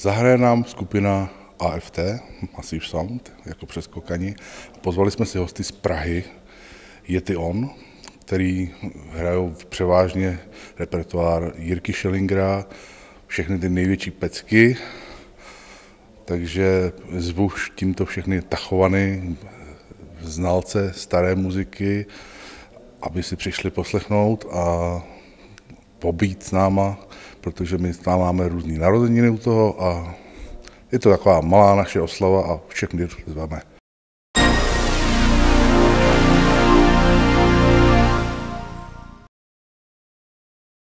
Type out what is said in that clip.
Zahraje nám skupina AFT, Massive Sound, jako přeskokani. Pozvali jsme si hosty z Prahy, Yeti On, který hrajou převážně repertoár Jirky Schellingera, všechny ty největší pecky, takže zvu tímto všechny tachovany, znalce staré muziky, aby si přišli poslechnout a pobít s náma, protože my tam máme různé narozeniny u toho a je to taková malá naše oslava a všechny zveme.